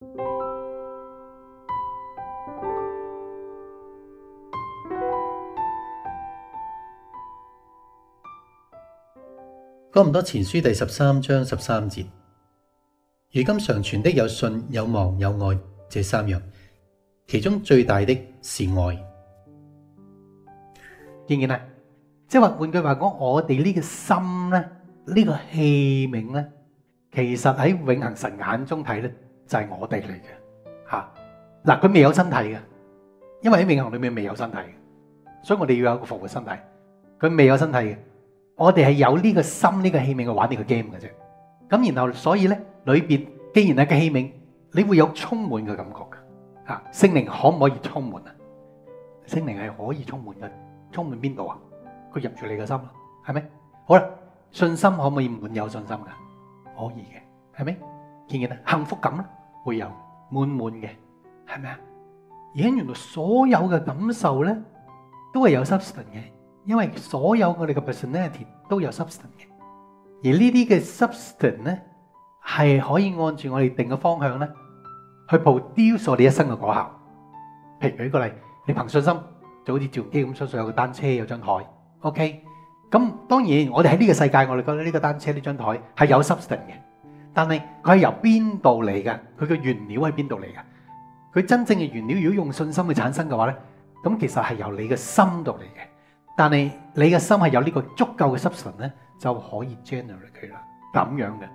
哥唔多前書第十三章十三節，如今常存的有信、有望、有愛，這三樣，其中最大的是愛。見唔見啊？即係話換句話講，我哋呢個心咧，呢個器皿咧，其實喺永恒神眼中睇咧，就係我哋嚟嘅吓。嗱，佢未有身體嘅，因為喺永恆裏面未有身體，所以我哋要有一個復活身體。佢未有身體嘅。我哋係有呢個心呢個器皿去玩呢個 game 嘅啫，咁然後所以咧裏邊既然係個器皿，你會有充滿嘅感覺嘅，吓聖靈可唔可以充滿啊？聖靈係可以充滿嘅，充滿邊度啊？佢入住你嘅心咯，係咪？好啦，信心可唔可以滿有信心噶？可以嘅，係咪？見唔見啊？幸福感咧會有滿滿嘅，係咪啊？而家原來所有嘅感受咧都係有 substance 嘅。因為所有我哋嘅 personality 都有 substance 嘅，而呢啲嘅 substance 咧係可以按住我哋定嘅方向咧去 produce 我哋一生嘅果效。譬如舉個例，你憑信心就好似照机咁，相信有個單車有張台，OK。咁當然我哋喺呢個世界，我哋覺得呢個單車呢張台係有 substance 嘅，但係佢係由邊度嚟嘅？佢嘅原料喺邊度嚟嘅？佢真正嘅原料如果用信心去產生嘅話咧，咁其實係由你嘅心度嚟嘅。但係你嘅心係有呢個足夠嘅 substance 咧，就可以 generate 佢啦，咁樣嘅。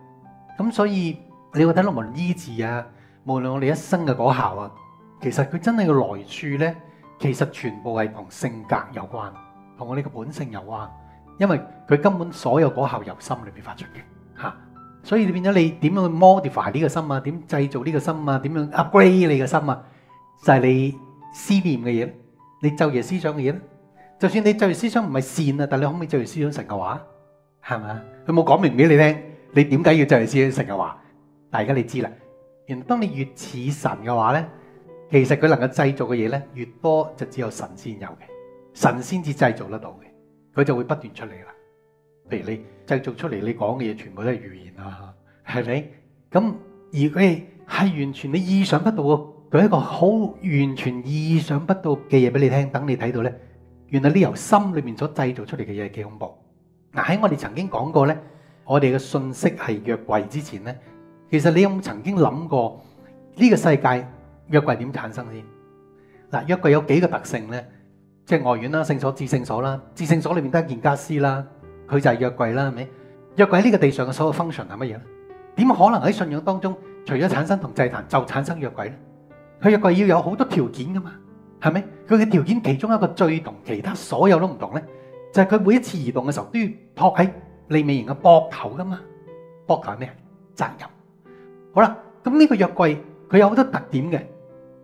咁所以你會睇到無論醫治啊，無論我哋一生嘅果效啊，其實佢真係嘅來處咧，其實全部係同性格有關，同我哋嘅本性有關。因為佢根本所有果效由心裏邊發出嘅，吓。所以你變咗你點樣去 modify 呢個心啊？點製造呢個心啊？點樣 upgrade 你嘅心啊？就係你思念嘅嘢，你晝夜思想嘅嘢咧。就算你就業思想唔係善啊，但你可唔可以就業思想神嘅話？係咪？佢冇講明俾你聽，你點解要就業思想神嘅話？大家你知啦。原來當你越似神嘅話咧，其實佢能夠製造嘅嘢咧越多，就只有神先有嘅，神先至製造得到嘅，佢就會不斷出嚟啦。譬如你製造出嚟，你講嘅嘢全部都係預言啊，係咪？咁而佢係完全你意想不到嘅，佢一個好完全意想不到嘅嘢俾你聽，等你睇到咧。原來你由心裏面所製造出嚟嘅嘢係幾恐怖。嗱，喺我哋曾經講過咧，我哋嘅信息係約櫃之前咧，其實你有冇曾經諗過呢個世界約櫃點產生先？嗱，約櫃有幾個特性咧，即係外院啦、聖所、至聖所啦，至聖所裏面得一件家私啦，佢就係約櫃啦，係咪？約櫃喺呢個地上嘅所有 function 係乜嘢咧？點可能喺信仰當中除咗產生同祭壇就產生約櫃咧？佢約櫃要有好多條件噶嘛？係咪？佢嘅條件其中一個最同其他所有都唔同咧，就係佢每一次移動嘅時候都要托喺利未人嘅膊頭噶嘛。膊頭係咩？責任。好啦，咁呢個約櫃佢有好多特點嘅。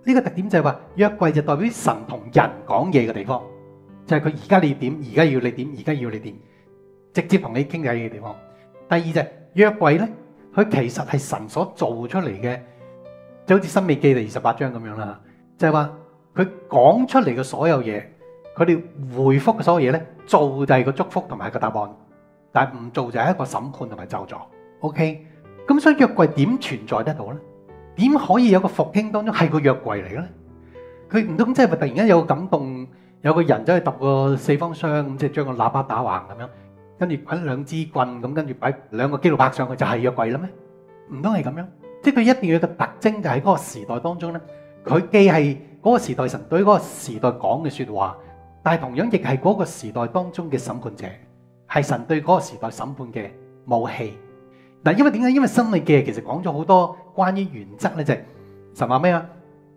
呢個特點就係話約櫃就代表神同人講嘢嘅地方，就係佢而家你點，而家要你點，而家要你點，直接同你傾偈嘅地方。第二就係約櫃咧，佢其實係神所做出嚟嘅，就好似申命記第二十八章咁樣啦，就係話。佢講出嚟嘅所有嘢，佢哋回覆嘅所有嘢咧，做就係個祝福同埋個答案，但系唔做就係一個審判同埋咒詛。OK，咁所以約櫃點存在得到咧？點可以有個復興當中係個約櫃嚟嘅咧？佢唔通即係突然間有個感動，有個人走去揼個四方箱咁，即係將個喇叭打橫咁樣，跟住揾兩支棍咁，跟住擺兩個基路伯上去就係約櫃啦咩？唔通係咁樣？即係佢一定要有個特徵，就喺嗰個時代當中咧，佢既係。嗰個時代神對嗰個時代講嘅說話，但係同樣亦係嗰個時代當中嘅審判者，係神對嗰個時代審判嘅武器。嗱，因為點解？因為申命記其實講咗好多關於原則咧，就神話咩啊？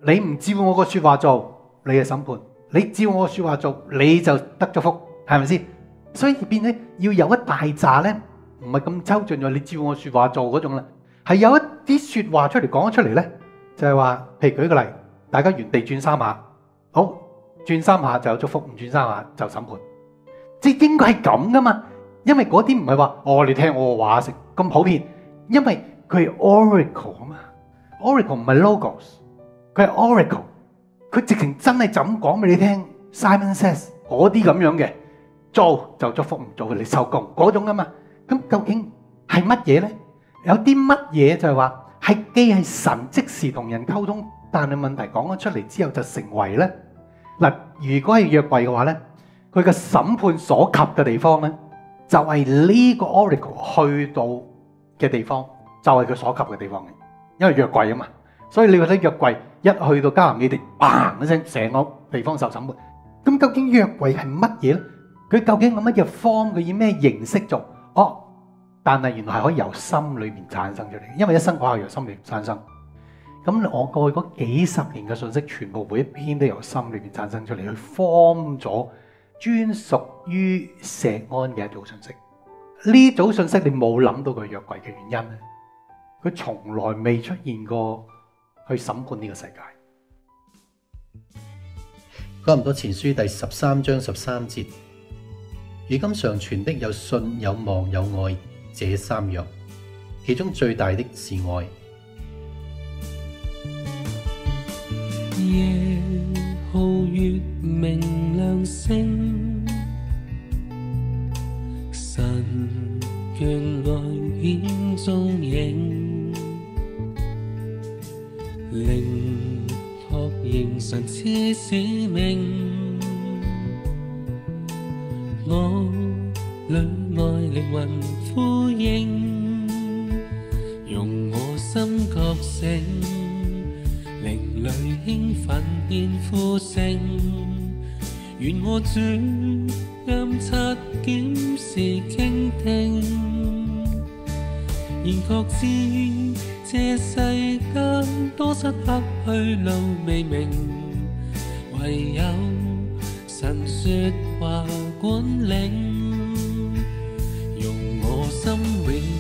你唔照我個說話做，你嘅審判；你照我個說話做，你就得咗福，係咪先？所以變咧要有一大紮咧，唔係咁抽象，咗你照我說話做嗰種啦，係有一啲說話出嚟講咗出嚟咧，就係話，譬如舉個例。大家原地轉三下，好，轉三下就有祝福，唔轉三下就審判，即係應該係咁噶嘛？因為嗰啲唔係話哦，你聽我話食咁普遍，因為佢係 oracle 啊嘛，oracle 唔係 logos，佢係 oracle，佢直情真係就咁講俾你聽。Simon says 嗰啲咁樣嘅做就祝福，唔做你收工嗰種啊嘛。咁究竟係乜嘢咧？有啲乜嘢就係話係既係神即時同人溝通，但係問題講咗出嚟之後就成為咧嗱，如果係約櫃嘅話咧，佢嘅審判所及嘅地方咧，就係、呢個 oracle 去到嘅地方，就係、佢所及嘅地方嘅，因為約櫃啊嘛，所以你覺得約櫃一去到迦南美地，砰一聲，成個地方受審判。咁究竟約櫃係乜嘢咧？佢究竟有乜嘢 form？佢以咩形式做？哦，但係原來係可以由心裏面產生出嚟，因為一生果效由心裏面產生。咁我過去嗰幾十年嘅信息，全部每一篇都由心裏面產生出嚟，去 form 咗專屬於石安嘅一組信息。呢組信息你冇諗到佢約櫃嘅原因咧，佢從來未出現過去審判呢個世界。哥林多前書第十三章十三節，如今常存的有信、有望、有愛，這三樣，其中最大的是愛。夜號月明亮星，神眷愛顯蹤影，靈確認神賜使命，愛靈魂呼應，用我心覺醒。靈裏興奮變呼聲，願我主監察檢視傾聽，然確知這世間多失黑去路未明，唯有神說話管領，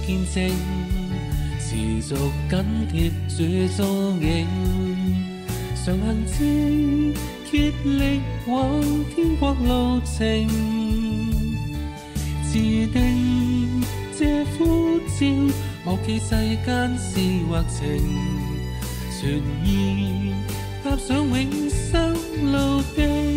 見證，持續緊貼主蹤影，常行正，竭力往天國路程，自定這呼召，莫記世間事或情，全意踏上永生路地。